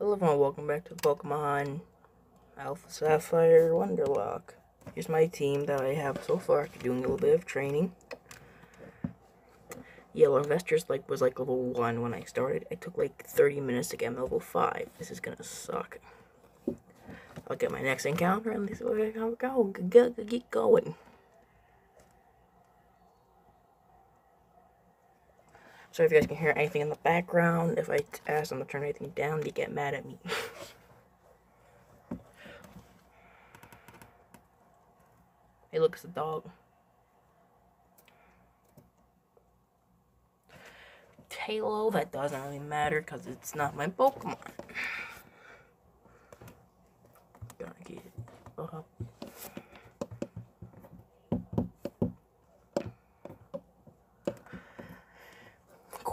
Hello everyone, welcome back to Pokemon Alpha Sapphire Wonderlocke. Here's my team that I have so far after doing a little bit of training. Yellow Investors like was like level 1 when I started. It took like 30 minutes to get level 5. This is gonna suck. I'll get my next encounter and this way I'll go. Get, get going. So if you guys can hear anything in the background, if I ask them to turn anything down, they get mad at me. hey, look, it's a dog. Tailo, that doesn't really matter because it's not my Pokemon. Gonna get it.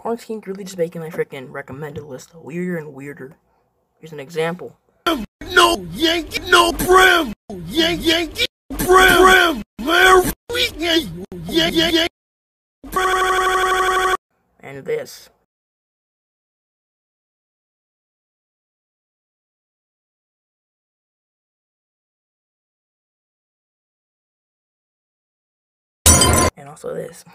Uh-huh. Quarantine really just making my freaking recommended list weirder and weirder. Here's an example. No Yankee, no Brim! Yank, Yankee, Brim! Brim! Yank, Yank, And this. And also this.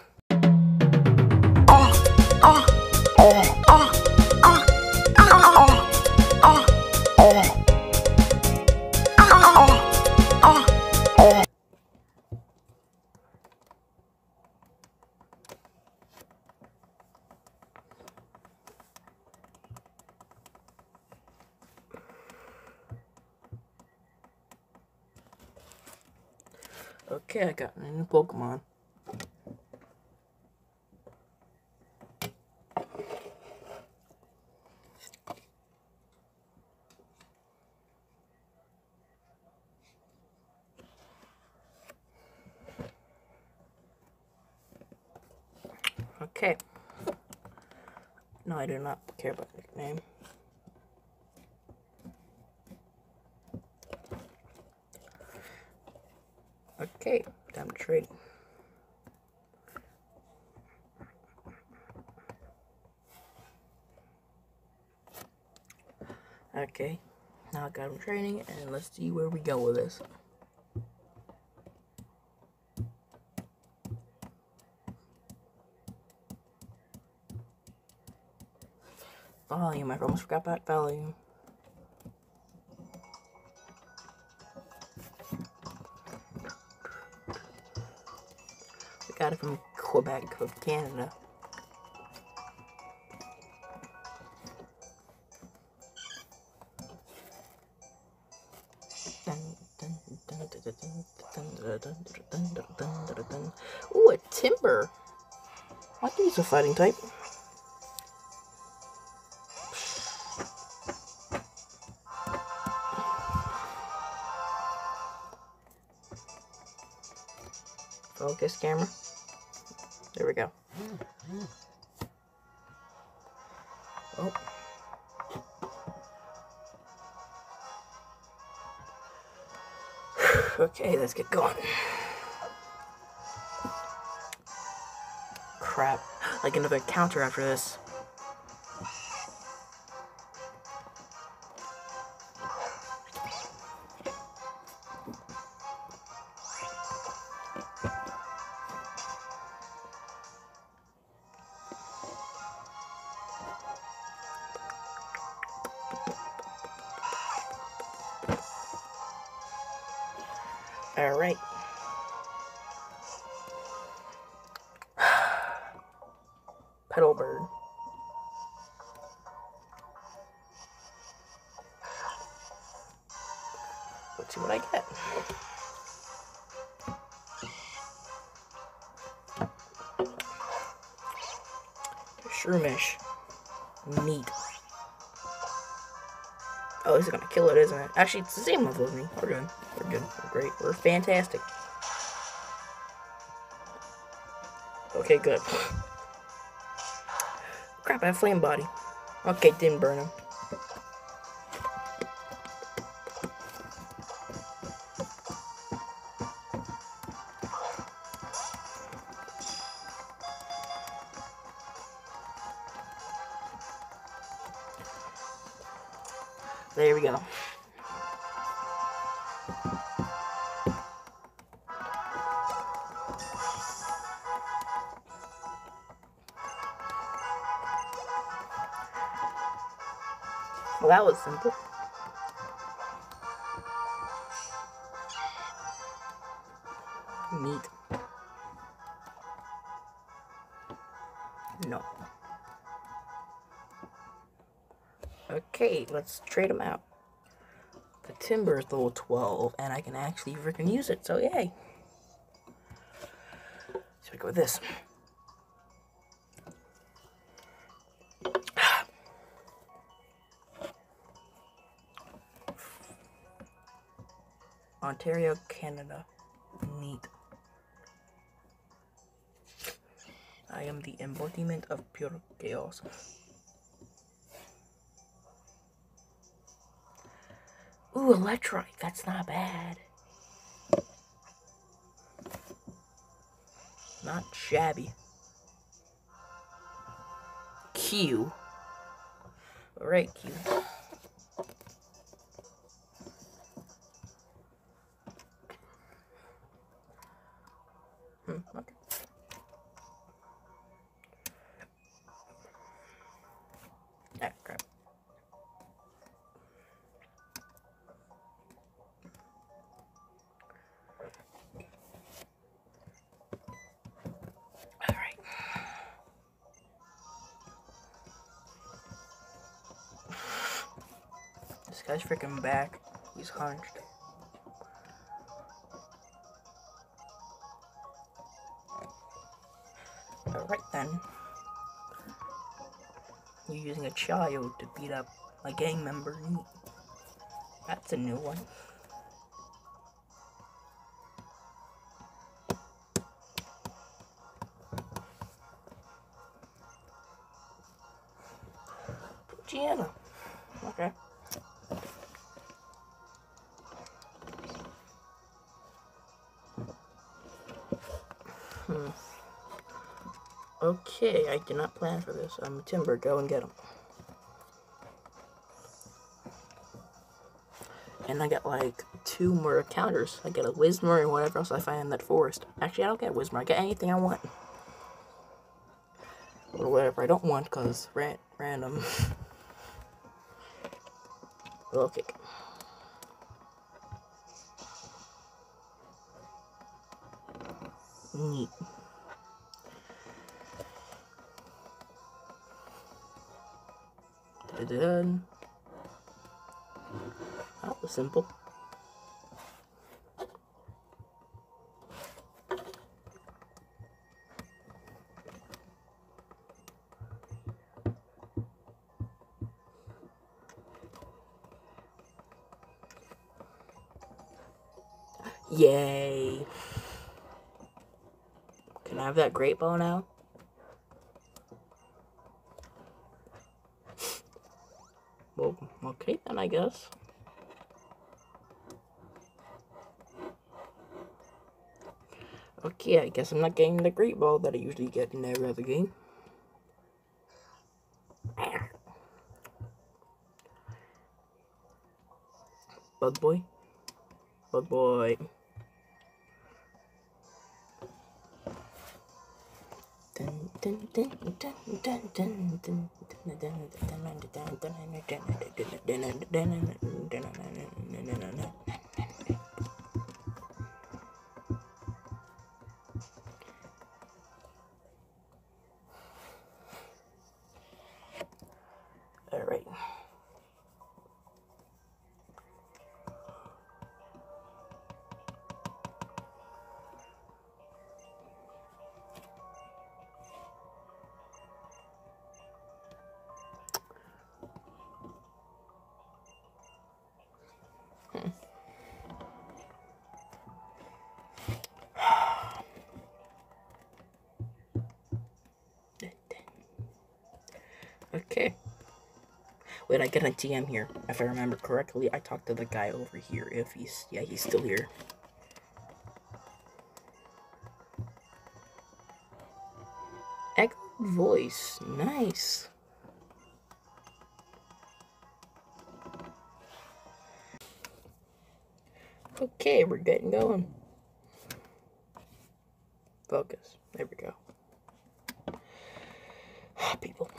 Okay, I got a new Pokemon. Okay. No, I do not care about nickname. Okay, time to trade. Okay, now I got him training, and let's see where we go with this. Volume, I almost forgot about volume. We got it from Quebec of Canada. Ooh, a Timburr. I think he's a fighting type. Focus camera. There we go. Oh. okay, let's get going. Crap. Like another counter after this. Let's see what I get. Shroomish. Neat. Oh, this is gonna kill it, isn't it? Actually, it's the same level as me. We're good. We're good. We're great. We're fantastic. Okay, good. Crap, I have flame body. Okay, didn't burn him. Well, that was simple. Neat. No. Okay, let's trade them out. The Timburr is level 12, and I can actually freaking use it, so yay. So we go with this. Ontario, Canada. Neat. I am the embodiment of pure chaos. Ooh, electrolyte. That's not bad. Not shabby. Q. Alright, Q. Freaking back. He's hunched. Alright then. You're using a child to beat up a gang member. That's a new one. Gianna. Okay. Okay, I did not plan for this. I'm a Timburr. Go and get him. And I get like two more counters. I get a Whismur and whatever else I find in that forest. Actually, I don't get Whismur. I get anything I want. Or whatever I don't want because ran random. Little kick. Simple. Yay. Can I have that great bow now? Well, okay then, I guess. Okay, I guess I'm not getting the great ball that I usually get in every other game. Bug boy. Bug boy. Dun, dun, dun, Okay. Wait, I get a DM here. If I remember correctly, I talked to the guy over here. If he's, yeah, he's still here. Echo voice. Nice. Okay, we're getting going. Focus. There we go. Ah, people.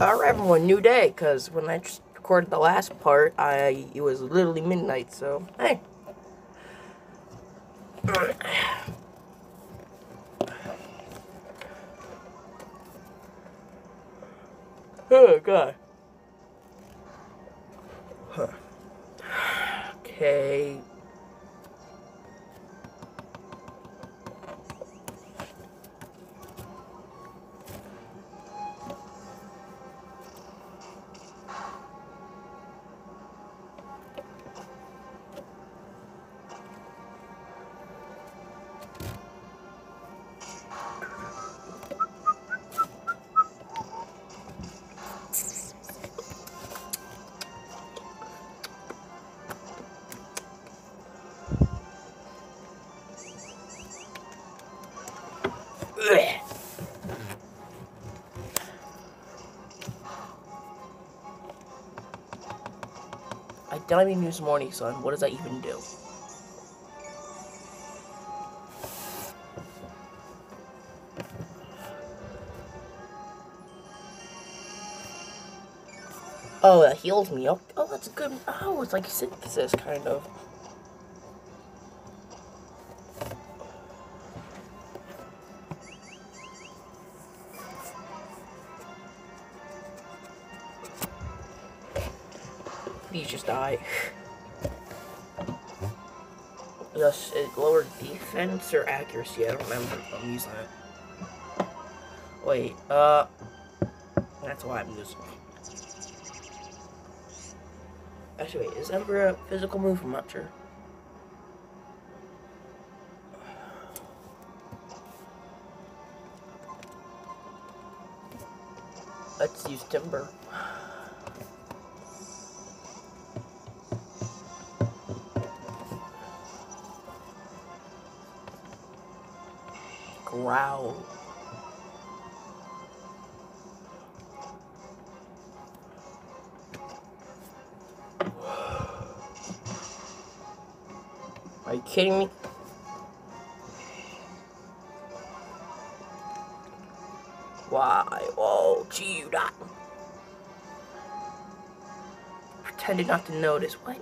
Alright, everyone, new day, because when I just recorded the last part, I it was literally midnight, so, hey. Oh, God. Okay. I don't even use morning sun. What does that even do? Oh, that heals me. Oh, oh that's a good. Oh, it's like synthesis, kind of. Please just die. Yes, it lowered defense or accuracy. I don't remember I'm using it. Wait, uh, that's why I'm using it. Actually, wait, is Ember a physical move? I'm not sure. Let's use Timburr. Kidding me? Why? Gee, you not. Pretended not to notice. What?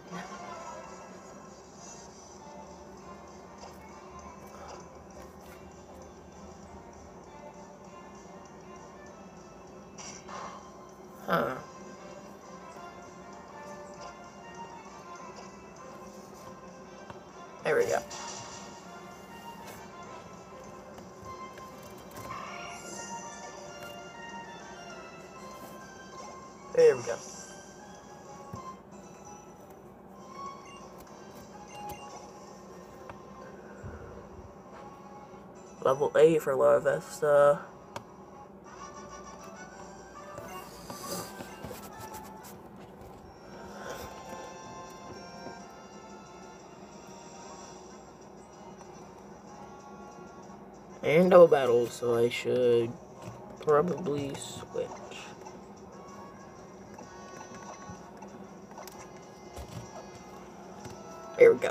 Level 8 for Larvesta. And double battle, so I should probably switch. There we go.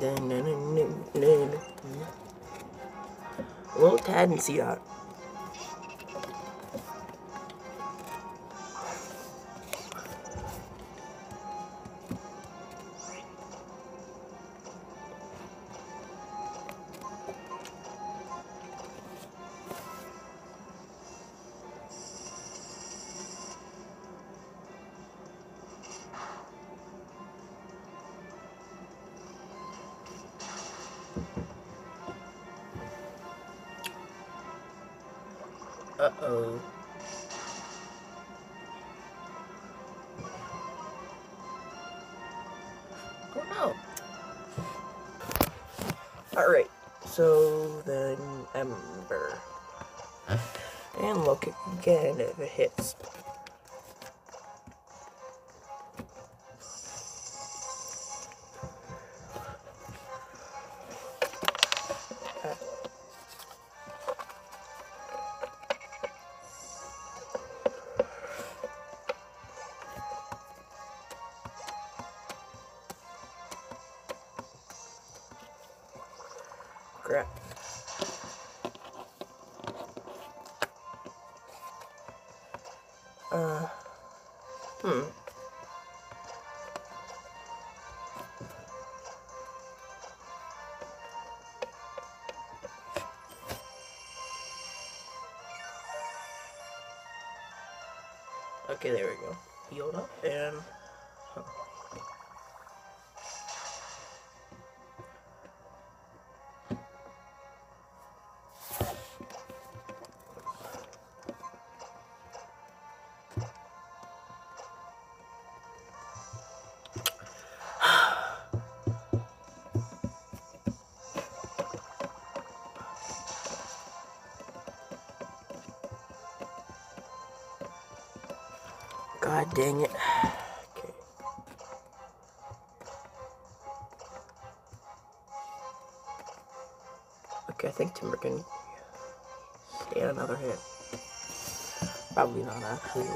Doo-doo-doo-doo-doo-doo. Well, Tad and that. Uh-oh. No. Alright, so then Ember. And look again if it hits. Okay, there we go. Healed up and. huh.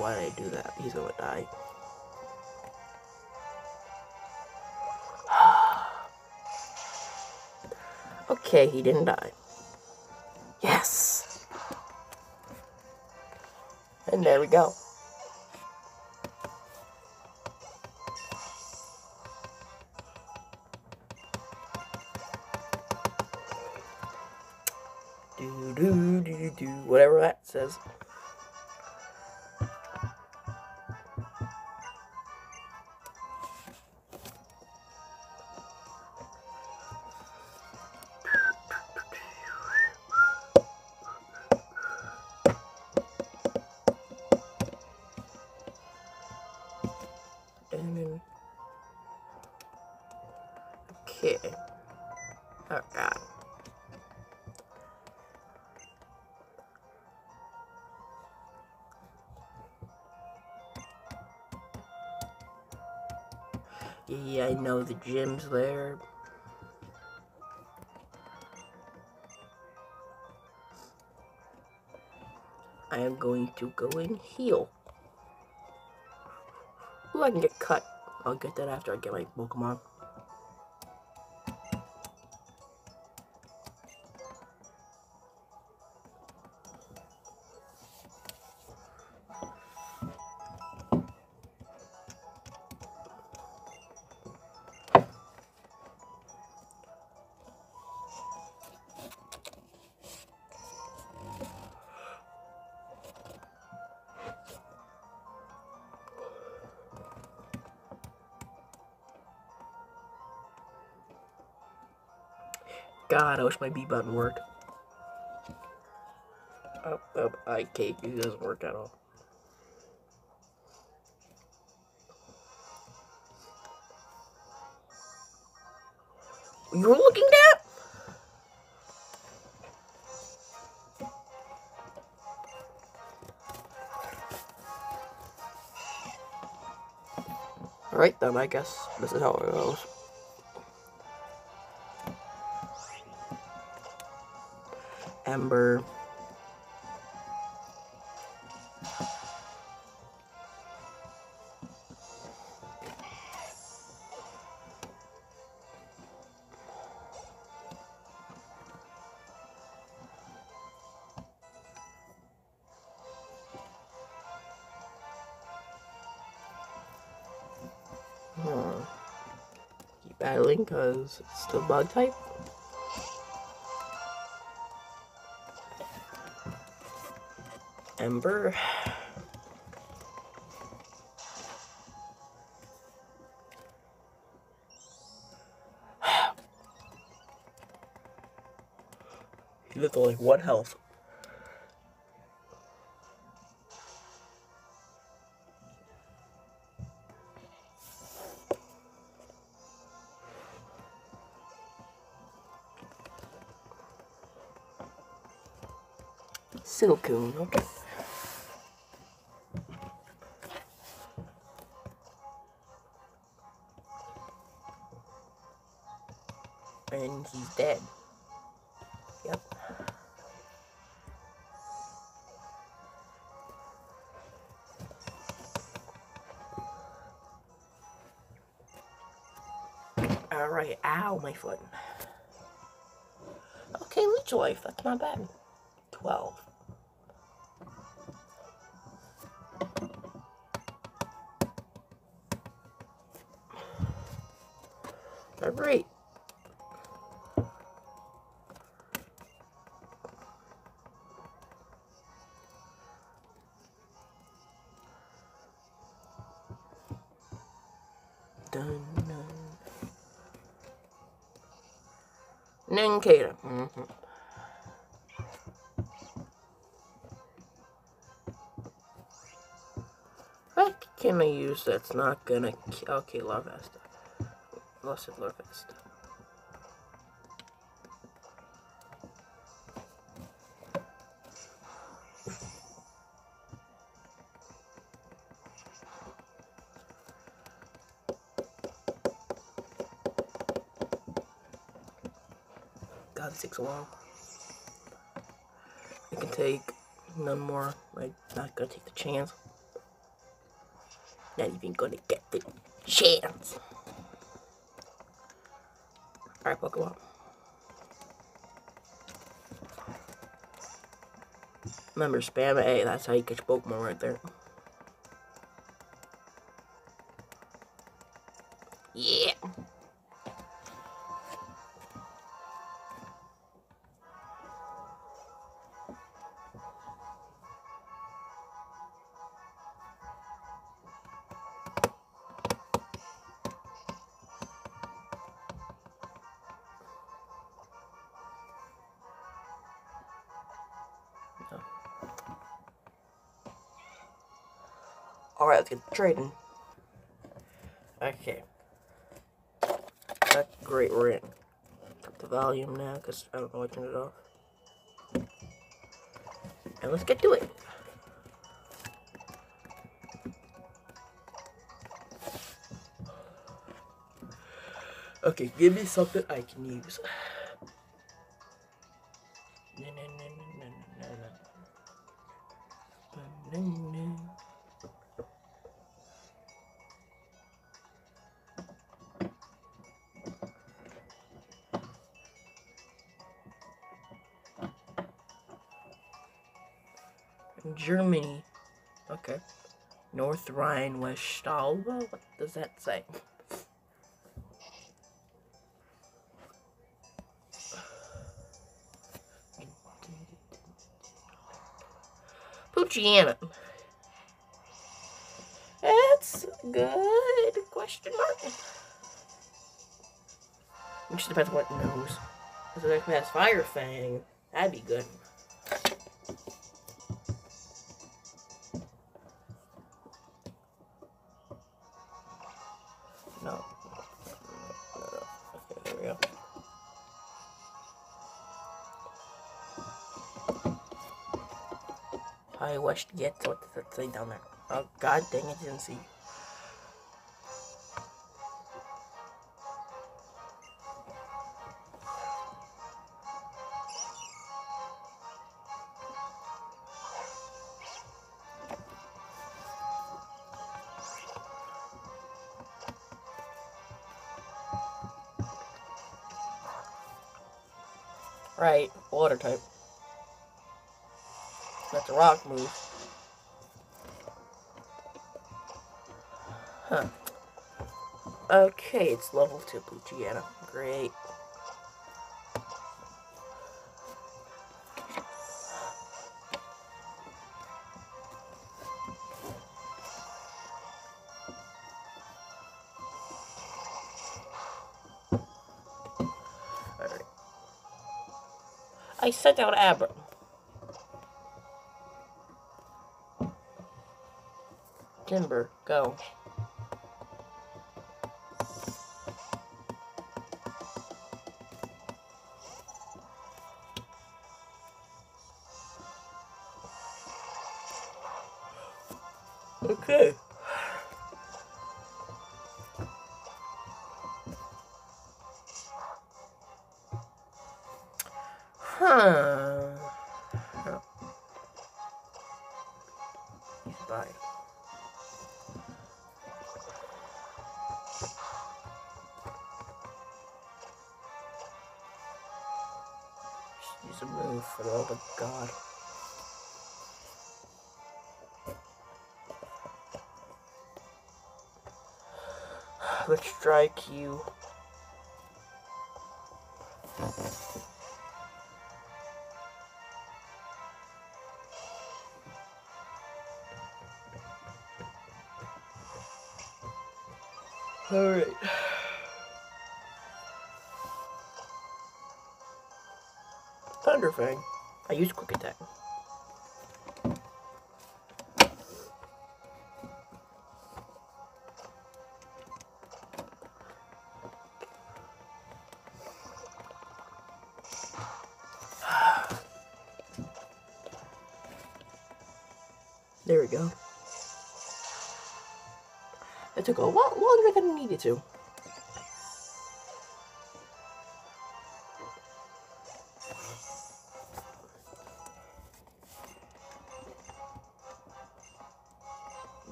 Why did I do that? He's gonna die. okay, he didn't die. Yes! And there we go. Do do do do do, whatever that says. The gym's there. I am going to go and heal. Ooh, I can get cut. I'll get that after I get my Pokemon. God, I wish my B button worked. Oh, oh, I can't. It doesn't work at all. You're looking at? Alright then, I guess this is how it goes. Ember. Hmm. Keep battling because it's still bug type. Ember. He lived only one health. Silcoon, okay. foot. Okay, Leech Life, that's not bad. 12. Number 8. Nincada. Mm-hmm. What can I use that's not gonna Okay, Larvesta. Blessed it a. I can take none more. I'm not gonna take the chance. Not even gonna get the chance. Alright, Pokeball. Remember, spam A, that's how you catch Pokemon right there. Let's get trading. Okay. That's great, we're in. The volume now, because I don't know I turned it off. And let's get to it. Okay, give me something I can use. Germany. Okay. North Rhine Westphalia. What does that say? Poochyena. That's good. Question mark. Just depends what it knows. If it has Fire Fang, that'd be good. I wish yet. get what that say down there? Oh god dang it, didn't see. Right, move. Huh. Okay, it's level 2 Luciana. Great. I sent out Abra. Timburr, go. Let's strike you. Alright. Thunderfang. I use quick attack. Took a lot longer than it needed to.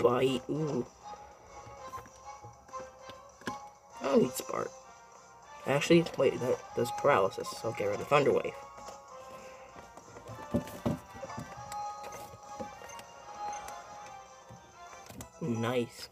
Bite, ooh. I don't need Spark. Actually, wait, that does paralysis, so I'll get rid of Thunder Wave. Nice.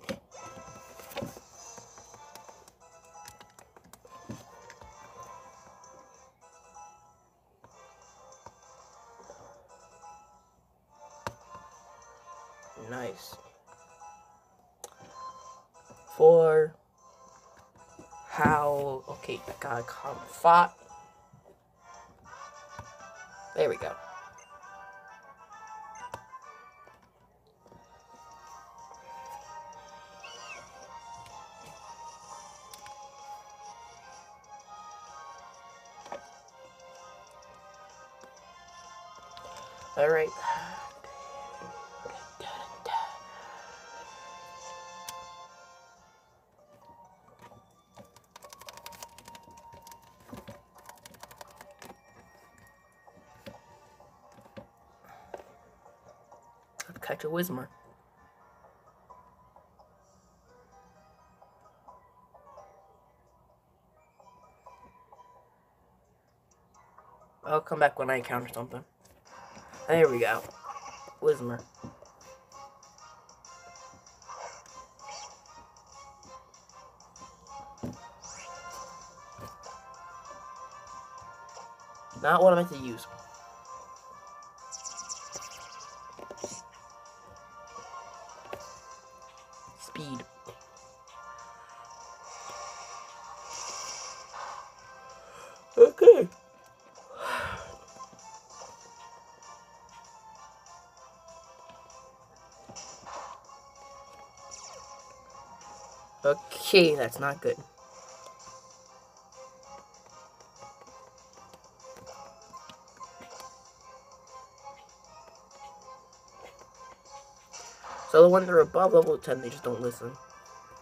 Fought. There we go. All right. A Whismur. I'll come back when I encounter something. There we go. Whismur. Not what I meant to use. Okay. Okay, that's not good. So the ones that are above level 10, they just don't listen.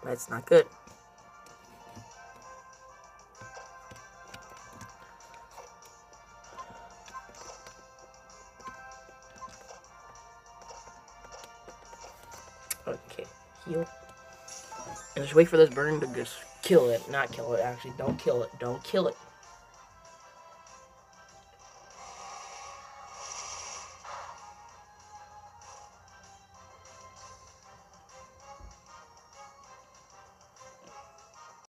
That's not good. Wait for this burn to just kill it. Not kill it, actually. Don't kill it. Don't kill it.